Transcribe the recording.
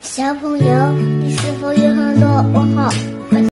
小朋友，你是否有很多问号？